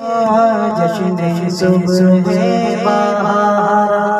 जश्न सुबह बहारा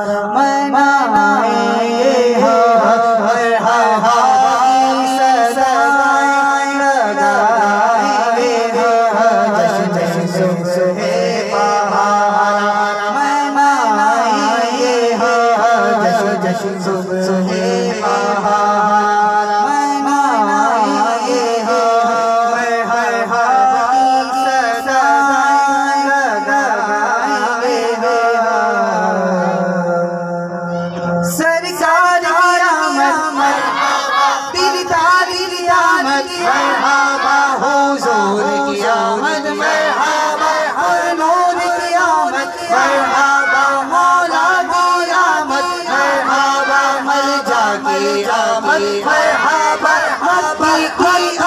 आमद मरहबा हुजूर की आमद, मरहबा नूर की आमद, मरहबा मौला की आमद, मरहबा मलजा की आमद, मरहबा हब्बी की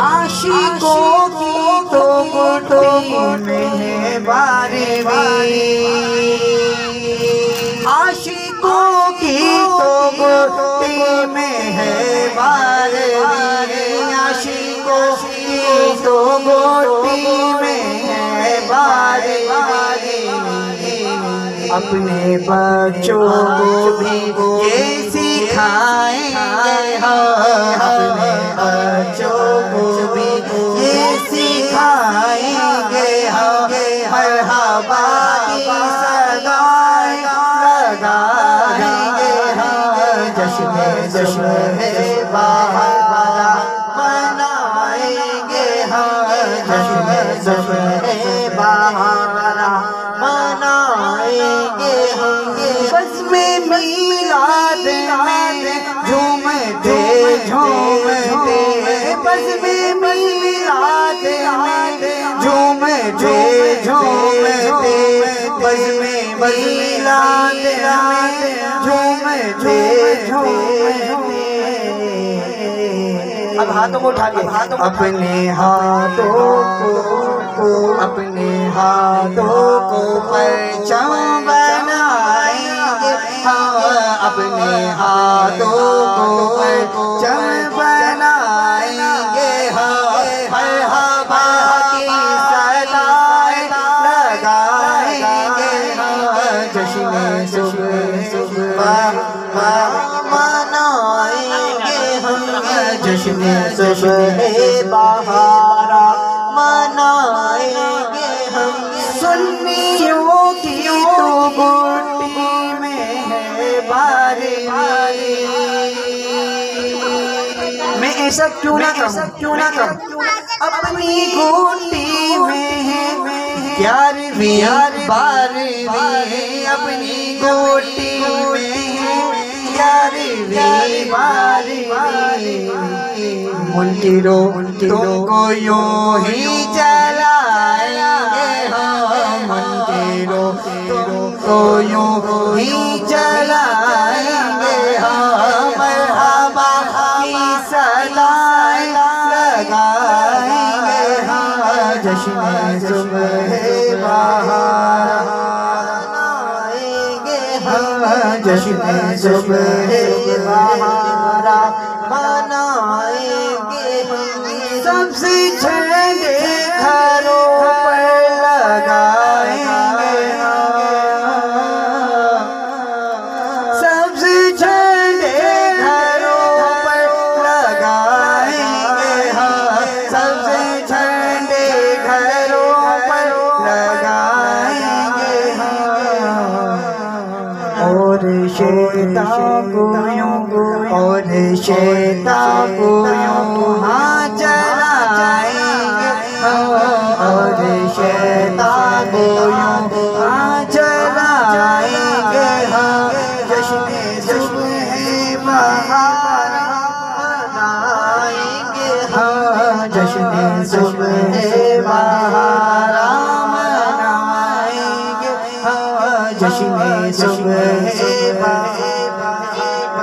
आशिकों की तो कुटुम में आशिकों की तो गुटी में है बारवी आशिकों की तो गुटी में है बारवी अपने बच्चों को भी ये सिखाएँगे जश्न जश्न बहारा मनाएँगे हम जश्न जश्न बहारा मनाएँगे हम बस में मिलाद में झूमते झूमते बस में मिलाद में झूमते झूमते बस में झूमते अब हाथों को उठा के हाथों अपने हाथों को अपने हाथों को परचम जश्न सुबह बहारा मनाएँगे हम। सुन्नियों की तो गुटी में है बारी मैं ऐसा क्यों ना ऐसा क्यों ना कहूँ? अपनी गोटी में है प्यार भी यार बार भी अपनी गोटी में है प्यार भी मुंटिरो तुमको यूँ ही चलाएँगे हम मुंटिरो तुमको यूँ ही चलाएँगे हम मरहबा की सदाएँ लगाएँगे हम जश्न सुबह बहारा जश्न सुबह शेता को और शेता को यूँ हाँ चलाएँगे। और शैता सुबह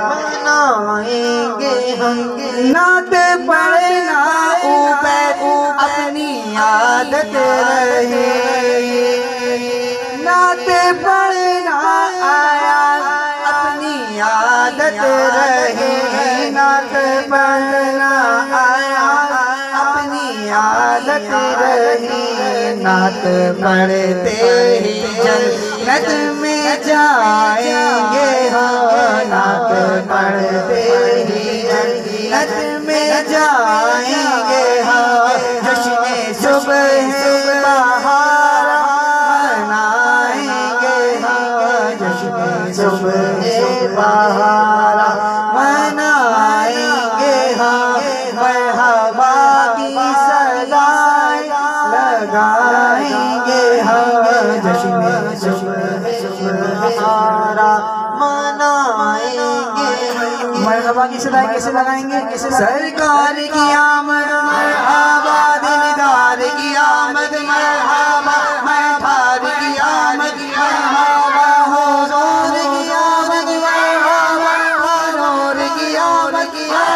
मनाएँगे हम नात पढ़ना ऊपर, अपनी आदत रहे। नात पढ़ना आया, अपनी आदत रहे। नात पढ़ना आया, अपनी आदत रही। नात पढ़ते ही जन्नत में जाएँगे हम पढ़ते ही जन्नत में जाएँगे किसे कैसे लगाएँगे सरकार की आमद आबाद की आमद मरहबा महबार की आमद हो ज़ोर की आमद की आमद